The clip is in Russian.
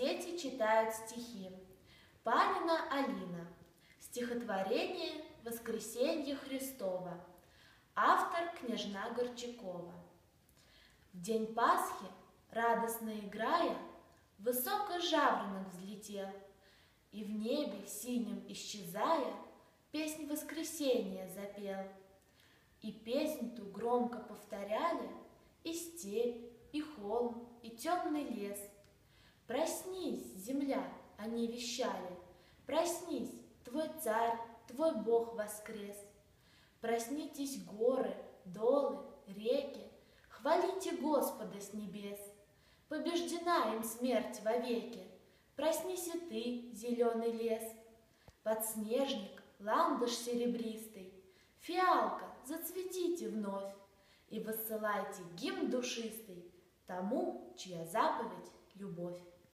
Дети читают стихи. Панина Алина. Стихотворение «Воскресенье Христова». Автор княжна Горчакова. В день Пасхи, радостно играя, Высоко жаворонок взлетел, И в небе синим исчезая, Песнь воскресения запел. И песнь ту громко повторяли И степь, и холм, и темный лес — они вещали, Проснись, твой царь, твой Бог воскрес. Проснитесь горы, долы, реки, Хвалите Господа с небес. Побеждена им смерть вовеки, Проснись и ты, зеленый лес. Подснежник, ландыш серебристый, Фиалка, зацветите вновь И высылайте гимн душистый Тому, чья заповедь